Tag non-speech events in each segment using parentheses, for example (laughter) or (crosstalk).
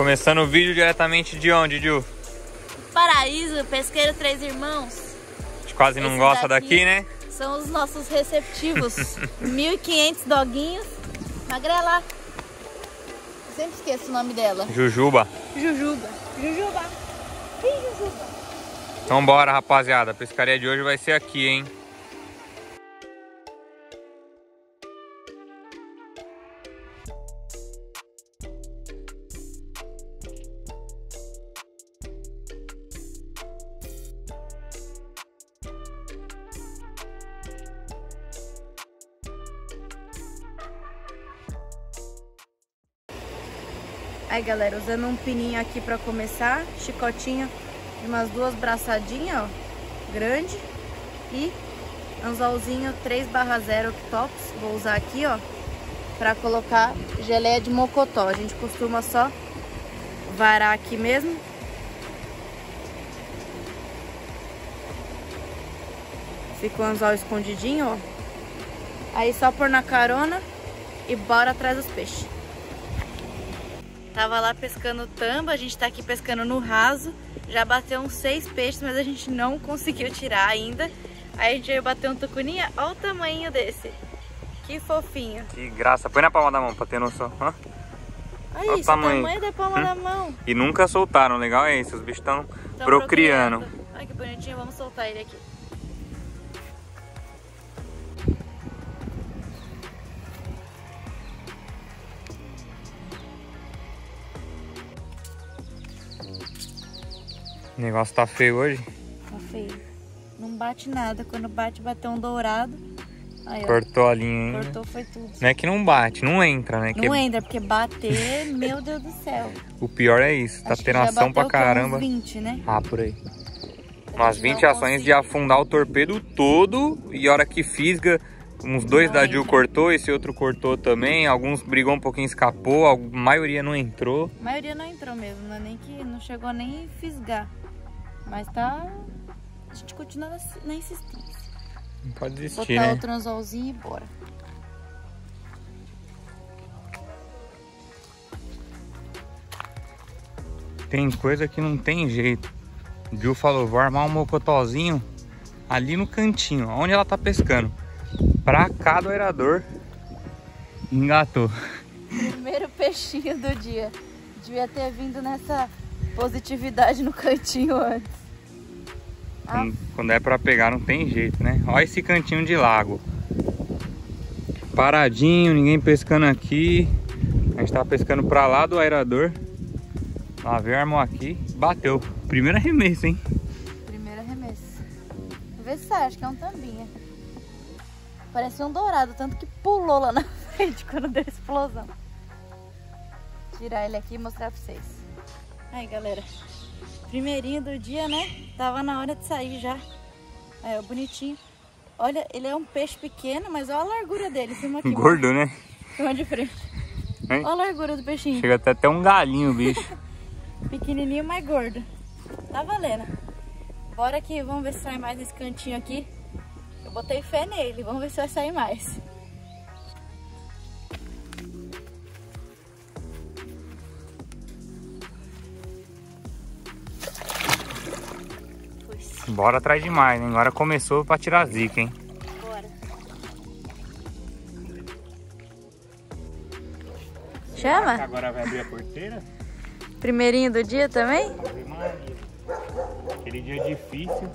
Começando o vídeo diretamente de onde, Ju? Paraíso, pesqueiro Três Irmãos. A gente quase não gosta daqui, né? São os nossos receptivos. (laughs) 1.500 doguinhos. Magrela. Eu sempre esqueço o nome dela. Jujuba. Jujuba. Jujuba. Ih, Jujuba. Então bora, rapaziada. A pescaria de hoje vai ser aqui, hein? Galera, usando um pininho aqui pra começar, chicotinho de umas duas braçadinhas, ó, grande. E anzolzinho 3 barra 0 Octops, vou usar aqui, ó, pra colocar geleia de mocotó. A gente costuma só varar aqui mesmo. Fica o anzol escondidinho, ó. Aí só pôr na carona e bora atrás dos peixes. Tava lá pescando tamba, a gente tá aqui pescando no raso. Já bateu uns seis peixes, mas a gente não conseguiu tirar ainda. Aí a gente veio bater um tucuninha, olha o tamanho desse. Que fofinho. Que graça. Põe na palma da mão pra ter noção. Hã? Olha Olha isso, o tamanho. tamanho da palma Hum. da mão. E nunca soltaram. Legal é isso. Os bichos estão Tão procriando. Olha que bonitinho, vamos soltar ele aqui. O negócio tá feio hoje. Tá feio. Não bate nada. Quando bate, bateu um dourado. Aí, ó. Cortou a linha ainda. Cortou, foi tudo. Não é que não bate, não entra, né? Que Não entra, porque bater, (laughs) meu Deus do céu. O pior é isso. Tá Acho que tendo ação pra com uns caramba. 20, né? Ah, por aí. Umas gente 20 não ações de conseguiu. afundar o torpedo todo e a hora que fisga, uns dois Não da Jill entra. cortou, esse outro cortou também, alguns brigou um pouquinho, escapou, a maioria não entrou. A maioria não entrou mesmo, não, é nem que não chegou nem fisgar. Mas tá. A gente continua na, insistência. Não pode desistir, Botar né? outro anzolzinho e bora. Tem coisa que não tem jeito. O Jill falou, vou armar um mocotózinho ali no cantinho, onde ela tá pescando. Pra cá do aerador. Engatou. Primeiro peixinho do dia. Devia ter vindo nessa positividade no cantinho antes. Quando- Quando é pra pegar não tem jeito, né? Olha esse cantinho de lago. Paradinho, ninguém pescando aqui. A gente tá pescando pra lá do aerador. Lá veio, armou aqui, bateu. Primeiro arremesso, hein? primeiro arremesso. Vê se sai, acho que é um tambinha. Parece um dourado, tanto que pulou lá na (laughs) frente quando deu explosão. Tirar ele aqui e mostrar pra vocês. Aí, galera. Primeirinho do dia, né? Tava na hora de sair já. Aí, ó, bonitinho. Olha, ele é um peixe pequeno, mas olha a largura dele. Filma aqui. Gordo, né? Filma de frente. Hein? Olha a largura do peixinho. Chega até até um galinho, bicho. (laughs) Pequenininho, mas gordo. Tá valendo. Bora aqui, vamos ver se sai mais nesse cantinho aqui. Eu botei fé nele, vamos ver se vai sair mais. Bora atrás de mais, hein? Agora começou pra tirar zica, hein? Bora. Chama? Agora vai abrir a porteira? Primeirinho do dia também? Aquele dia difícil.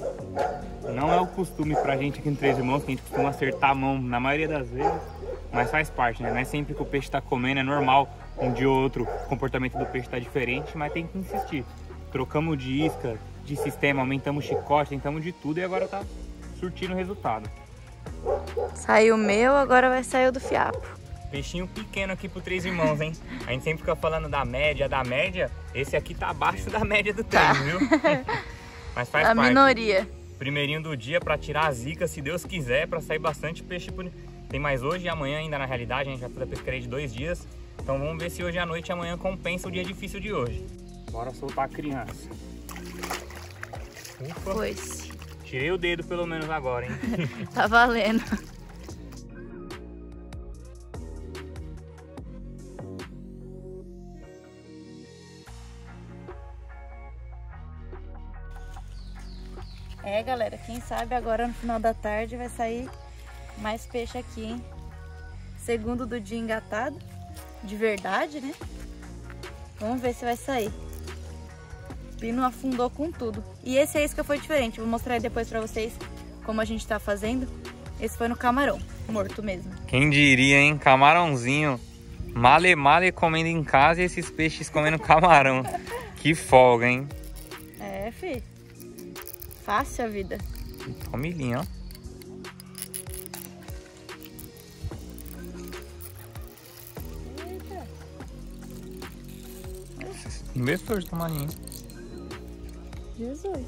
Não é o costume pra gente aqui no Três Irmãos, que a gente costuma acertar a mão na maioria das vezes. Mas faz parte, né? Não é sempre que o peixe tá comendo, é normal. Um dia ou outro o comportamento do peixe tá diferente, mas tem que insistir. Trocamos de isca, de sistema, aumentamos o chicote, tentamos de tudo e agora tá surtindo resultado. Saiu o meu, agora vai sair o do fiapo. Peixinho pequeno aqui pro Três Irmãos, hein? A gente sempre fica falando da média, da média. Esse aqui tá abaixo da média do Tá. treino, viu? Mas faz a parte. minoria. Primeirinho do dia pra tirar a zica, se Deus quiser, pra sair bastante peixe. por- Tem mais hoje e amanhã ainda na realidade, a gente vai fazer a pescaria de dois dias. Então vamos ver se hoje à noite e amanhã compensa o dia difícil de hoje. Bora soltar a criança. Ufa. Foi. Tirei o dedo pelo menos agora, hein? (laughs) tá valendo. É, galera, quem sabe agora no final da tarde vai sair mais peixe aqui, hein? Segundo do dia engatado, de verdade, né? Vamos ver se vai sair. Pino afundou com tudo. E esse é isca foi diferente, vou mostrar depois pra vocês como a gente tá fazendo. Esse foi no camarão, morto mesmo. Quem diria, hein? Camarãozinho. Male male comendo em casa e esses peixes comendo camarão. (laughs) que folga, hein? É, fi. Fácil a vida. Família, ó. Eita. Investor de tamanho. Jesus.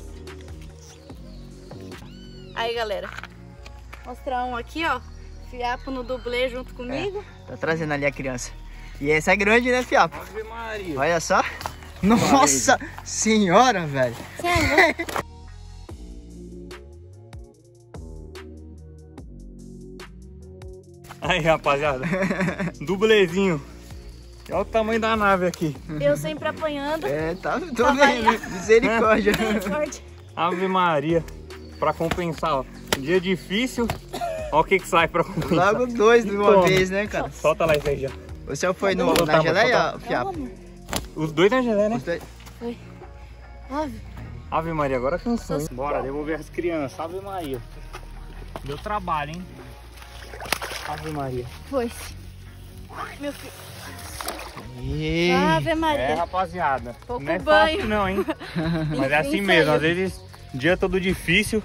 Aí, galera. Mostrar um aqui, ó. Fiapo no dublê junto comigo. Tá trazendo ali a criança. E essa é grande, né, Fiapo? Ave Maria. Olha só. Nossa senhora, velho. Sério? Aí, rapaziada. (laughs) Dublezinho. Olha o tamanho da nave aqui. Eu sempre apanhando. É, tá, tô Tá vendo. Misericórdia. (laughs) Forte. Ave Maria. Pra compensar, ó. Dia difícil. Olha o que que sai pra compensar. Logo dois de uma Toma. vez, né, cara? Solta lá isso aí já. O senhor foi no, Vou na geleia. Fiapo? Os dois na gelé, né? Os dois- Ave. Ave Maria, agora cansou. hein? Bora devolver as crianças. Ave Maria. Deu trabalho, hein? Ave Maria. Foi-se. Meu filho. Ih, Ave É, Maria. rapaziada. Pouco não é banho. fácil não, hein? (laughs) Mas é assim mesmo. Às vezes, dia todo difícil.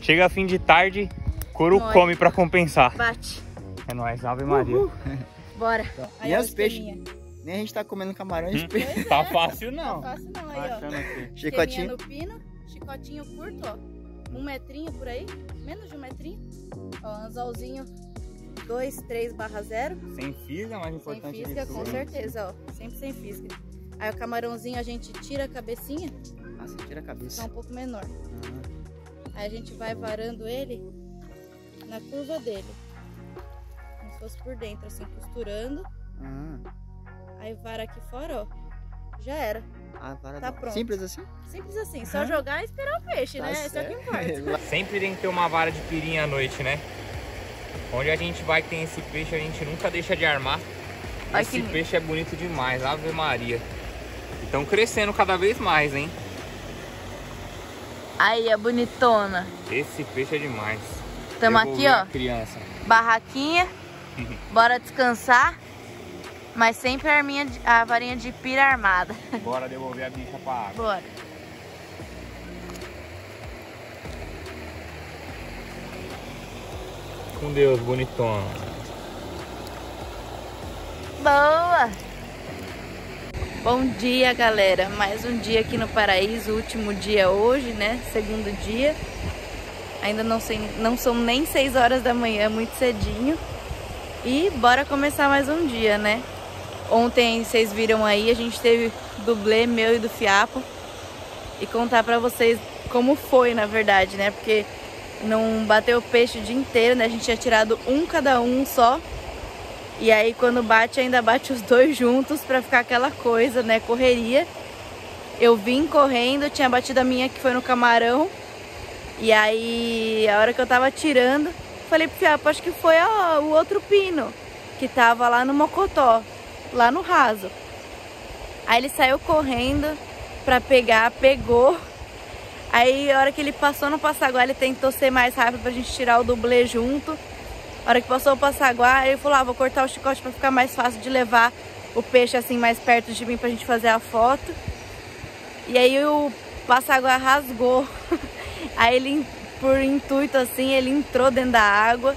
Chega fim de tarde, couro Nóis. come pra compensar. Bate. É nóis, Ave Maria. Bora. E ó, os o peixes? nem a gente tá comendo camarão, a gente Hum, Tá fácil não. Não fácil não, aí, ó. Aqui. Chicotinho. no pino, chicotinho curto, ó. Um metrinho por aí, menos de um metrinho. Ó, anzolzinho 2, 3 barra 0. Sem fisga, mais Sem importante fisga, isso. com certeza, ó. Sempre sem fisga. Aí o camarãozinho a gente tira a cabecinha, Nossa, tira a tá cabeça. um pouco menor. Ah, Aí a gente vai varando ele na curva dele. Como se fosse por dentro, assim, costurando. ah, Aí vara aqui fora, ó. Já era. ah, para Tá pronto. Simples assim? Simples assim, só Aham. jogar e esperar o peixe, Tá né? Isso é o que certo. importa. (laughs) Sempre tem que ter uma vara de pirinha à noite, né? Onde a gente vai que tem esse peixe, a gente nunca deixa de armar. Olha esse que peixe é bonito demais, Ave Maria. Estão crescendo cada vez mais, hein? Aí, a bonitona. Esse peixe é demais. Tamo Devolver aqui, ó. Criança. Barraquinha. (laughs) Bora descansar. Mas sempre a, arminha de- a varinha de pira armada. Bora devolver a bicha pra água. Bora. Com Deus, bonitona. Boa! Bom dia, galera. Mais um dia aqui no Paraíso, último dia hoje, né? Segundo dia. Ainda não, sei, não são nem 6 horas da manhã, muito cedinho. E bora começar mais um dia, né? Ontem vocês viram aí, a gente teve dublê meu e do Fiapo. E contar pra vocês como foi, na verdade, né? Porque não bateu o peixe o dia inteiro, né? A gente tinha tirado um cada um só. E aí quando bate, ainda bate os dois juntos pra ficar aquela coisa, né? Correria. Eu vim correndo, tinha batido a minha que foi no camarão. E aí, a hora que eu tava tirando, falei pro Fiapo, acho que foi ó, o outro pino que tava lá no Mocotó, lá no raso. Aí ele saiu correndo pra pegar, pegou. Aí, a hora que ele passou no passaguá, ele tentou ser mais rápido pra gente tirar o dublê junto. A hora que passou o passaguá, ele falou, ah, vou cortar o chicote pra ficar mais fácil de levar o peixe assim mais perto de mim pra gente fazer a foto. E aí o passaguá rasgou. (laughs) Aí ele, por intuito assim, ele entrou dentro da água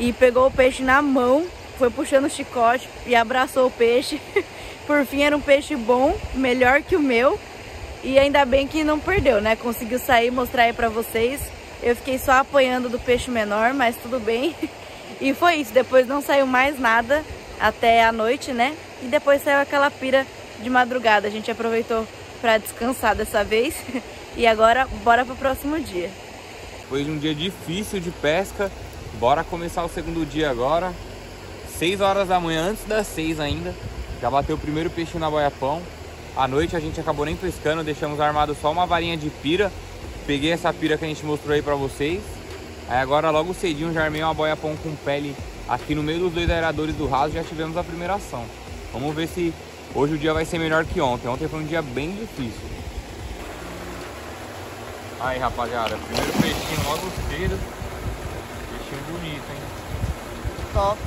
e pegou o peixe na mão, foi puxando o chicote e abraçou o peixe. (laughs) Por fim era um peixe bom, melhor que o meu. E ainda bem que não perdeu, né? Conseguiu sair, mostrar aí pra vocês. Eu fiquei só apanhando do peixe menor, mas tudo bem. (laughs) E foi isso, depois não saiu mais nada até a noite, né? E depois saiu aquela pira de madrugada. A gente aproveitou pra descansar dessa vez. (laughs) E agora, bora pro próximo dia. Foi um dia difícil de pesca. Bora começar o segundo dia agora. 6 horas da manhã, antes das 6 ainda. Já bateu o primeiro peixe na boiapão. À noite a gente acabou nem pescando, deixamos armado só uma varinha de pira. Peguei essa pira que a gente mostrou aí pra vocês. Aí agora logo cedinho já armei uma boia pão com pele aqui no meio dos dois aeradores do raso. Já tivemos a primeira ação. Vamos ver se hoje o dia vai ser melhor que ontem. Ontem foi um dia bem difícil. Aí rapaziada, primeiro peixinho logo cedo. Peixinho bonito, hein? Top.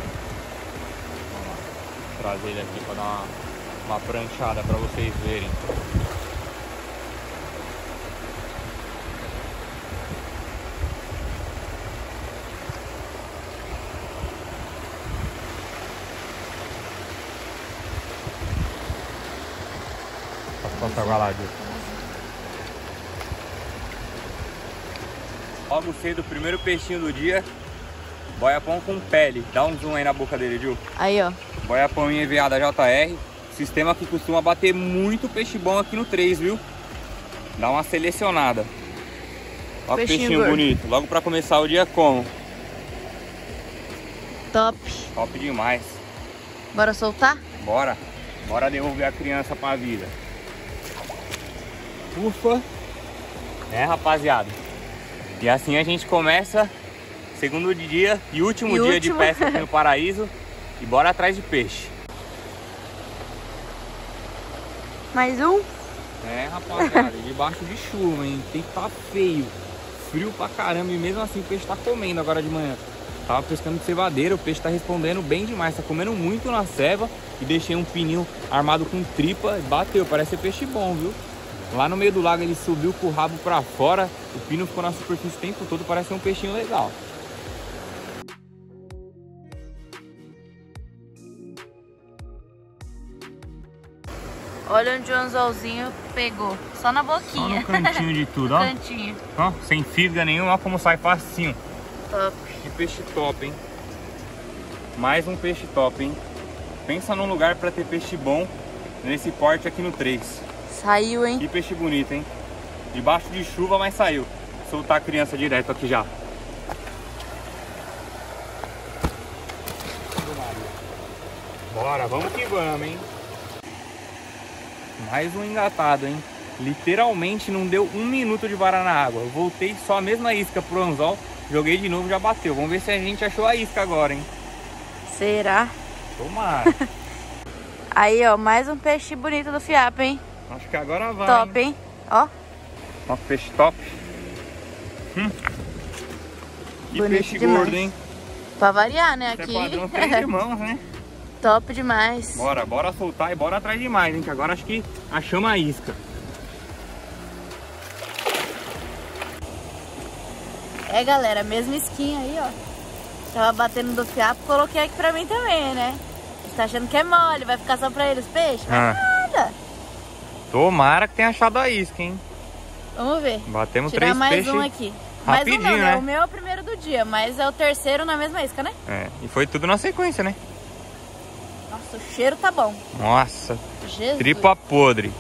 Vou trazer ele aqui pra dar uma, uma pranchada pra vocês verem. Passa água lá, Logo cedo, primeiro peixinho do dia. Boiapão com pele. Dá um zoom aí na boca dele, Ju. Aí, ó. Boiapão em EVA da JR. Sistema que costuma bater muito peixe bom aqui no 3, viu? Dá uma selecionada. Olha que Peixinho peixinho gordo. bonito. Logo pra começar o dia como? Top. Top demais. Bora soltar? Bora. Bora devolver a criança pra vida. Ufa. É, rapaziada. E assim a gente começa segundo dia e último E dia último. de pesca aqui no Paraíso. E bora atrás de peixe. Mais um? É, rapaziada, (laughs) debaixo de chuva, hein? Tem que tá feio. Frio pra caramba e mesmo assim o peixe tá comendo agora de manhã. Tava pescando de cevadeira, o peixe tá respondendo bem demais, tá comendo muito na ceva e deixei um pininho armado com tripa e bateu, parece ser peixe bom, viu? Lá no meio do lago ele subiu com o rabo pra fora, o pino ficou na superfície o tempo todo, parece ser um peixinho legal. Olha onde o anzolzinho pegou. Só na Só boquinha. no cantinho de tudo, No (laughs) ó. cantinho. ó. Sem fígado nenhum, ó como sai facinho. Top. Que peixe top, hein? Mais um peixe top, hein? Pensa num lugar pra ter peixe bom nesse porte aqui no 3. Saiu, hein? Que peixe bonito, hein? Debaixo de chuva, mas saiu. Soltar a criança direto aqui já. Bora, vamos que vamos, hein? Mais um engatado, hein? Literalmente não deu um minuto de vara na água. Eu voltei só a mesma isca pro anzol, joguei de novo já bateu. Vamos ver se a gente achou a isca agora, hein? Será? Tomara. (laughs) Aí, ó, mais um peixe bonito do fiapo, hein? Acho que agora vai. Top, hein? hein? Ó, Ó, peixe top. Hum. Que Bonito peixe demais. gordo, hein? pra variar, né? Isso Aqui. é padrão três irmãos, né? (laughs) Top demais. Bora, bora soltar e bora atrás de mais, hein? Que agora acho que achamos a isca. É, galera, mesma skin aí, ó. Tava batendo do fiapo, coloquei aqui pra mim também, né? Você tá achando que é mole, vai ficar só pra eles peixe? Mas Ah. nada. Tomara que tenha achado a isca, hein? Vamos ver. Batemos Tirar três mais peixes. um aqui. Mais um rapidinho, não, né? né? O meu é o primeiro do dia, mas é o terceiro na mesma isca, né? É, e foi tudo na sequência, né? Nossa, o cheiro tá bom. Nossa, Jesus. tripa podre.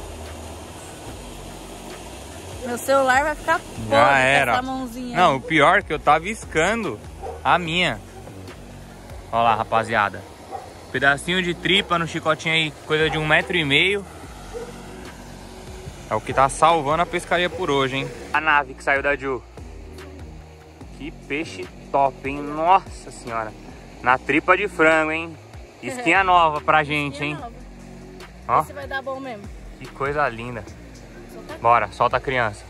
Meu celular vai ficar podre Já com era. essa mãozinha. Não, aí. o pior é que eu tava iscando a minha. Olha lá, rapaziada. Pedacinho de tripa no chicotinho aí, coisa de um metro e meio. É o que tá salvando a pescaria por hoje, hein? A nave que saiu da Ju. Que peixe top, hein? Nossa senhora. Na tripa de frango, hein? Isquinha nova pra gente, hein? Não, Ó, Esse vai dar bom mesmo. que coisa linda. Solta. Bora, solta a criança.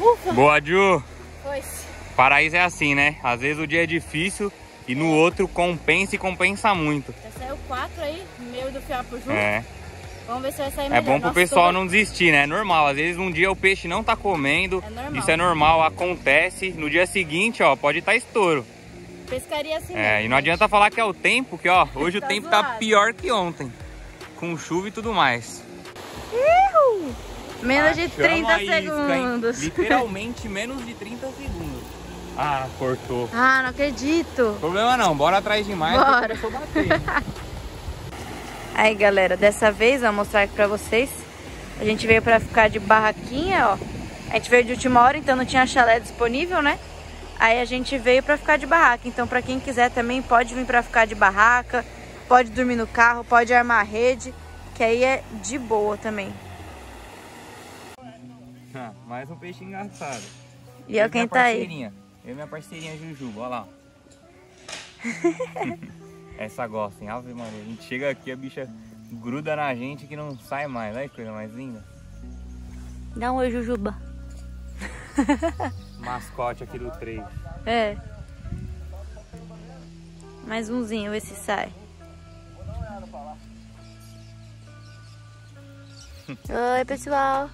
Ufa, Boa, Ju. foi. Paraíso é assim, né? Às vezes o dia é difícil e no outro compensa e compensa muito. Já saiu quatro aí, meio do fiapo junto. É, Vamos ver se vai sair é melhor. bom pro Nossa, pessoal tô- não desistir, né? É normal. Às vezes um dia o peixe não tá comendo. É normal. Isso é normal, acontece. No dia seguinte, ó, pode estar estouro. Pescaria assim É, mesmo, e não gente. adianta falar que é o tempo, que ó, hoje o Tá tempo tá zoado. pior que ontem. Com chuva e tudo mais. Menos de Achamos 30 a isca, hein? segundos. Literalmente menos de 30 segundos. Ah, cortou. Ah, não acredito. Problema não, bora atrás de mais. Bora. (laughs) porque começou a bater. Aí, galera, dessa vez, vou mostrar aqui pra vocês. A gente veio pra ficar de barraquinha, ó. A gente veio de última hora, então não tinha chalé disponível, né? Aí a gente veio pra ficar de barraca. Então, pra quem quiser também, pode vir pra ficar de barraca. Pode dormir no carro, pode armar a rede. Que aí é de boa também. Ah, mais um peixe engraçado. E é Eu quem tá aí. Eu e minha parceirinha Jujuba, olha lá. (laughs) Essa gosta, hein? Ave Maria. A gente chega aqui, a bicha gruda na gente que não sai mais. Olha que coisa mais linda. Dá um oi, Jujuba. (laughs) Mascote aqui do 3. É. Mais umzinho, ver se sai. (laughs) Oi, pessoal.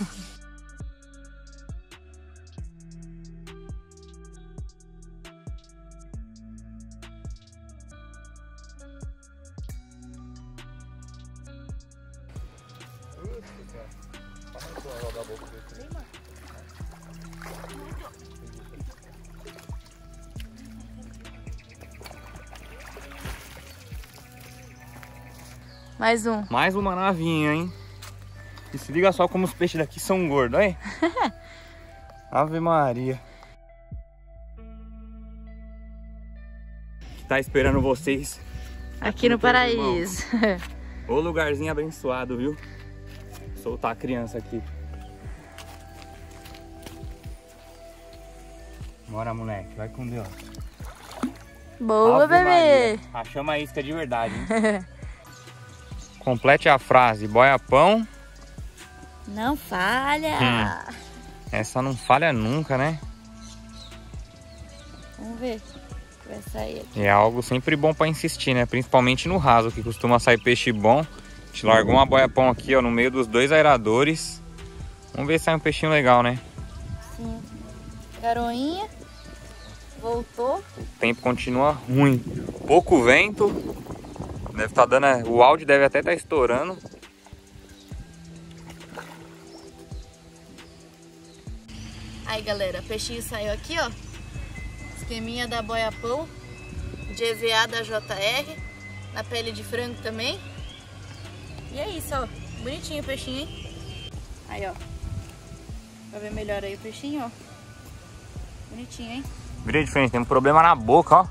(laughs) Mais um. Mais uma navinha, hein? E se liga só como os peixes daqui são gordos, aí. (laughs) Ave Maria. Tá esperando vocês. Aqui no no Irmão. paraíso. Ô lugarzinho abençoado, viu? Soltar a criança aqui. Bora, moleque. Vai com Deus. Boa, Ave bebê. Maria. Achamos a isca de verdade, hein? (laughs) Complete a frase. Boiapão. Não falha. Hum. Essa não falha nunca, né? Vamos ver. Vai sair aqui. E é algo sempre bom pra insistir, né? Principalmente no raso, que costuma sair peixe bom. A gente largou uma boiapão aqui, ó, no meio dos dois aeradores. Vamos ver se sai um peixinho legal, né? Sim. Garoinha. Voltou. O tempo continua ruim. Pouco vento. Deve estar dando. O áudio deve até estar estourando. Aí, galera, peixinho saiu aqui, ó. Esqueminha da boiapão. De EVA da JR. Na pele de frango também. E é isso, ó. Bonitinho o peixinho, hein? Aí, ó. Pra ver melhor aí o peixinho, ó. Bonitinho, hein? Vira diferente, tem um problema na boca, ó.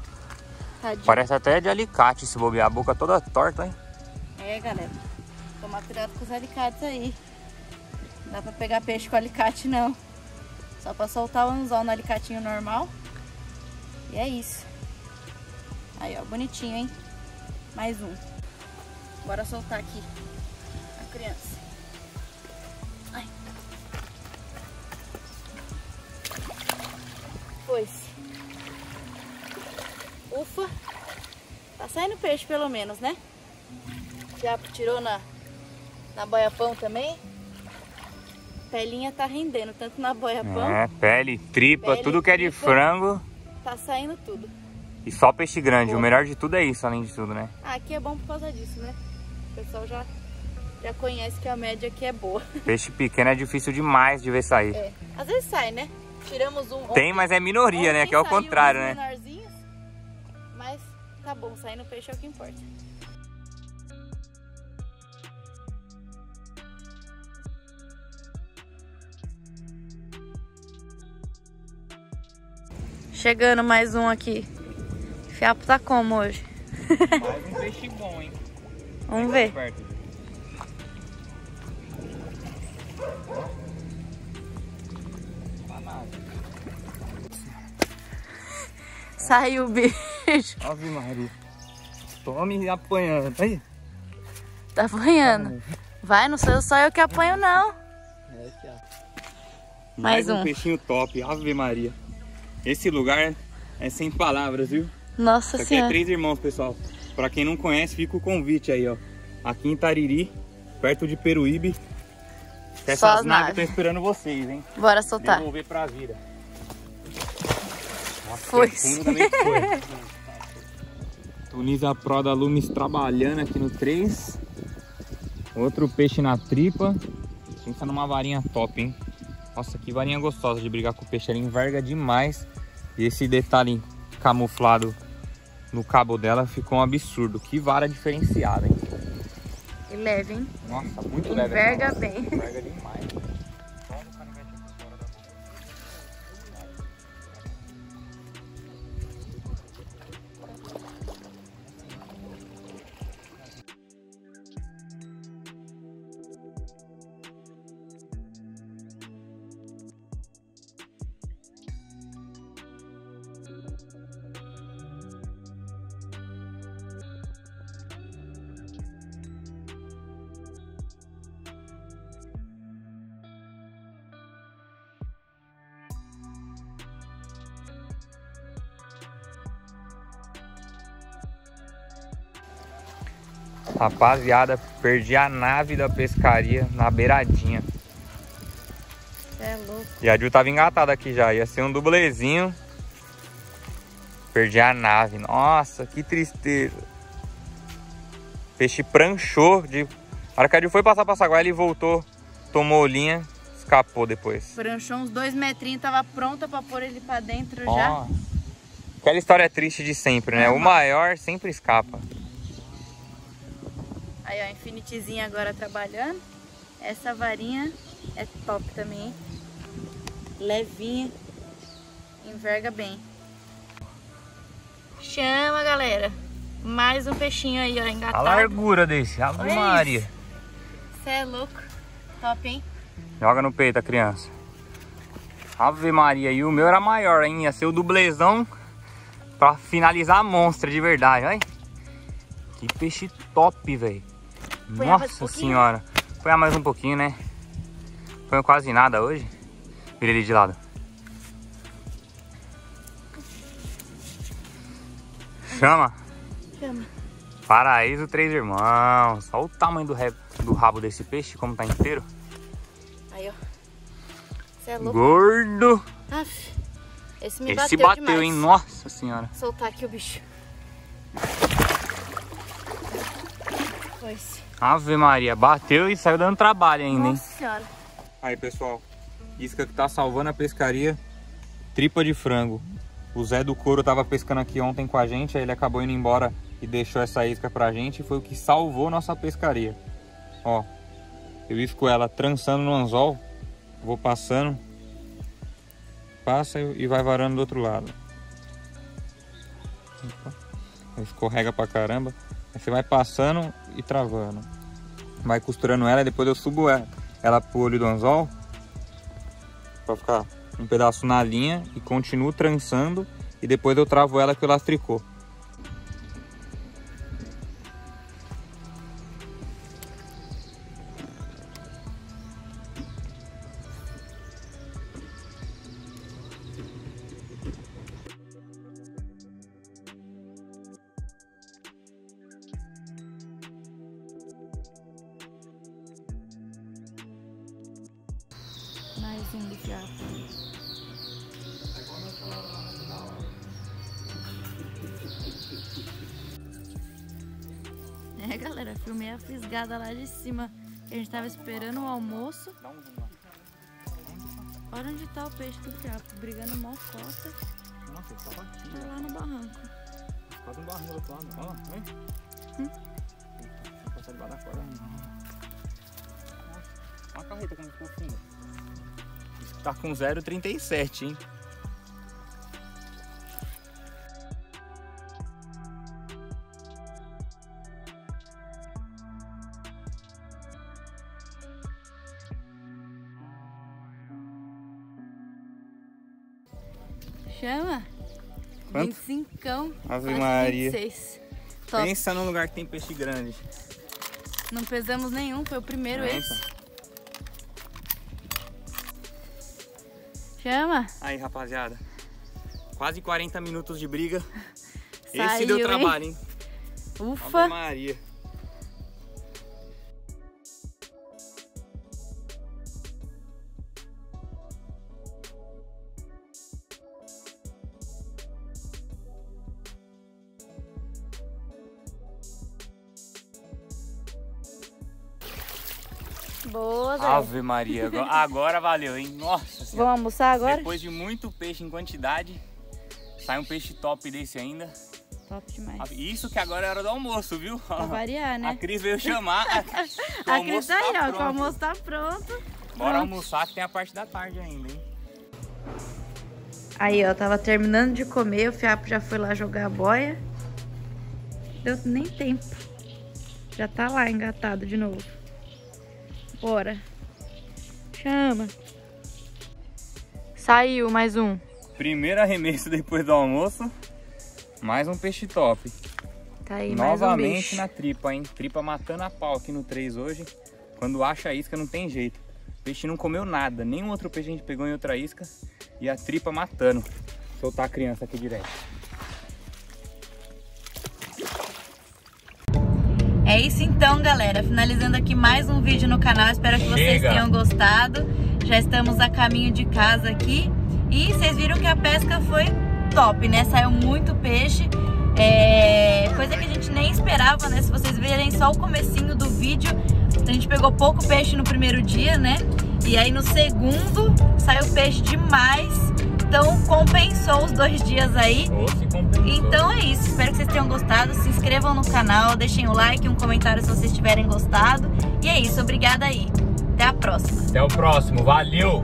Tadinho. Parece até de alicate se bobear. A boca toda torta, hein? É, galera. Tomar cuidado com os alicates aí. Não dá pra pegar peixe com alicate, não. Só pra soltar o anzol no alicatinho normal. E é isso. Aí, ó, bonitinho, hein? Mais um. Bora soltar aqui criança. Ai. Foi-se. Ufa. Tá saindo peixe pelo menos, né? Já tirou na, na boiapão também. Pelinha tá rendendo, tanto na boiapão, É, pele, tripa, Pele, tudo que é de tripa. frango. tá saindo tudo. E só peixe grande. O Boa. melhor de tudo é isso, além de tudo, né? Ah, aqui é bom por causa disso, né? O pessoal já, já conhece que a média aqui é boa. (laughs) Peixe pequeno é difícil demais de ver sair. É. Às vezes sai, né? Tiramos um. Tem, mas é minoria, né? Que é o contrário, né? menorzinhos, Mas tá bom, saindo peixe é o que importa. Chegando mais um aqui. O fiapo tá como hoje? Mais um peixe bom, hein? Vamos ver. Saiu o bicho. Ave Maria. Tome apanhando. Aí. Tá apanhando. Vai, não sou só eu que apanho, não. Mais um. peixinho top. Ave Maria. Esse lugar é sem palavras, viu? Nossa Isso aqui é senhora. Três Irmãos, pessoal. Pra quem não conhece, fica o convite aí, ó. Aqui em Tariri, perto de Peruíbe. Essas as naves naves. estão esperando vocês, hein? Bora soltar. Devolver pra vida. Foi. (laughs) Tunisa Pro da Lumes trabalhando aqui no 3. Outro peixe na tripa. Pensa numa varinha top, hein? Nossa, que varinha gostosa de brigar com o peixe. Ela enverga demais. E esse detalhe camuflado no cabo dela ficou um absurdo. Que vara diferenciada, hein? E leve, hein? Nossa, muito leve. Enverga essa vara. bem. Enverga demais. Rapaziada, perdi a nave da pescaria na beiradinha. É louco. E a Ju tava engatada aqui já. Ia ser um dublezinho. Perdi a nave. Nossa, que tristeza. Peixe pranchou. De... A hora que a Ju foi passar pra Saguá, ele voltou, tomou linha, escapou depois. Pranchou uns dois metrinhos, tava pronta pra pôr ele pra dentro já. Aquela história triste de sempre, né? O maior sempre escapa. Aí, ó, Infinityzinha agora trabalhando. Essa varinha é top também, hein? Levinha. Enverga bem. Chama, galera. Mais um peixinho aí, ó, A engatado. largura desse, Ave Olha Maria. Você é louco. Top, hein? Joga no peito a criança. Ave Maria, e o meu era maior, hein? Ia ser o dublezão pra finalizar a monstra de verdade, olha. Que peixe top, velho. Põe um Nossa pouquinho. senhora. Põe mais um pouquinho, né? Põe quase nada hoje. Vira ele de lado. Chama. Chama. Paraíso Três Irmãos. Olha o tamanho do, do rabo desse peixe, como tá inteiro. Aí, ó. Você é louco. Gordo. Aff. Esse me Esse bateu, bateu, demais. hein? Nossa senhora. Soltar aqui o bicho. Foi. Ave Maria, bateu e saiu dando trabalho ainda, hein? Nossa senhora. Aí, pessoal. Isca que tá salvando a pescaria. Tripa de frango. O Zé do Couro tava pescando aqui ontem com a gente, aí ele acabou indo embora e deixou essa isca pra gente. e Foi o que salvou nossa pescaria. Ó, eu isco ela trançando no anzol. Vou passando. Passa e e vai varando do outro lado. Opa. Escorrega pra caramba. Você vai passando e travando. Vai costurando ela e depois eu subo ela, ela pro olho do anzol. Pra ficar um pedaço na linha e continuo trançando. E depois eu travo ela com o elastricô. É, galera, filmei a fisgada lá de cima. Que a gente tava esperando o almoço. Olha onde tá o peixe do fiapo, brigando mó cota. Nossa, ele tava aqui. Tá lá no barranco. Quase um barril do outro lado. Olha lá, vem. Hum. Eita, consegue debaixo da corda olha a carreta como ficou funda. Tá com 0,37, hein? Chama? Quanto? 25. Ave Maria. 26. Top. Pensa num lugar que tem peixe grande. Não pesamos nenhum, foi o primeiro É, esse. Chama? Aí, rapaziada. Quase 40 minutos de briga. (laughs) Esse Saiu, deu hein? trabalho, hein? Ufa. Ave Maria. Boa, Zé. Ave Maria. Agora valeu, hein? Nossa Vamos almoçar agora? Depois de muito peixe em quantidade, sai um peixe top desse ainda. Top demais. Isso que agora é hora do almoço, viu? Pra variar, A né? Cris veio chamar. (laughs) A Cris tá aí, ó, o almoço tá pronto. Bora almoçar que tem a parte da tarde ainda, hein? Aí, ó, tava terminando de comer, o Fiapo já foi lá jogar a boia. Deu nem tempo. Já tá lá engatado de novo. Bora. Chama. Saiu mais um. Primeiro arremesso depois do almoço. Mais um peixe top. Tá aí mais um Novamente bicho. na tripa, hein? Tripa matando a pau aqui no 3 hoje. Quando acha a isca não tem jeito. O peixe não comeu nada. Nenhum outro peixe a gente pegou em outra isca. E a tripa matando. Soltar a criança aqui direto. É isso então, galera. Finalizando aqui mais um vídeo no canal. Espero que vocês Chega. tenham gostado. Já estamos a caminho de casa aqui. E vocês viram que a pesca foi top, né? Saiu muito peixe. É... Coisa que a gente nem esperava, né? Se vocês verem só o comecinho do vídeo, a gente pegou pouco peixe no primeiro dia, né? E aí no segundo saiu peixe demais. Então compensou os dois dias aí. Então é isso, espero que vocês tenham gostado. Se inscrevam no canal, deixem o like, um comentário se vocês tiverem gostado. E é isso, obrigada aí. Até a próxima. Até o próximo. Valeu!